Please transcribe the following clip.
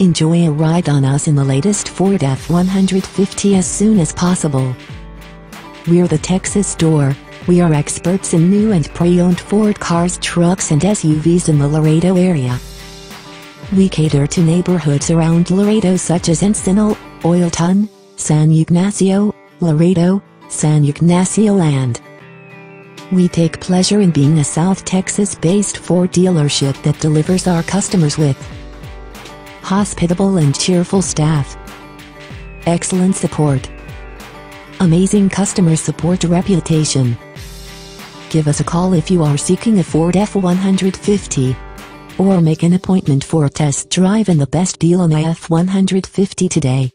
Enjoy a ride on us in the latest Ford F-150 as soon as possible. We're the Texas store. We are experts in new and pre-owned Ford cars, trucks and SUVs in the Laredo area. We cater to neighborhoods around Laredo such as Encino, Oilton, San Ygnacio, Laredo, San Ygnacio Land. We take pleasure in being a South Texas-based Ford dealership that delivers our customers with hospitable and cheerful staff, excellent support, amazing customer support reputation. Give us a call if you are seeking a Ford F-150 or make an appointment for a test drive and the best deal on a F-150 today.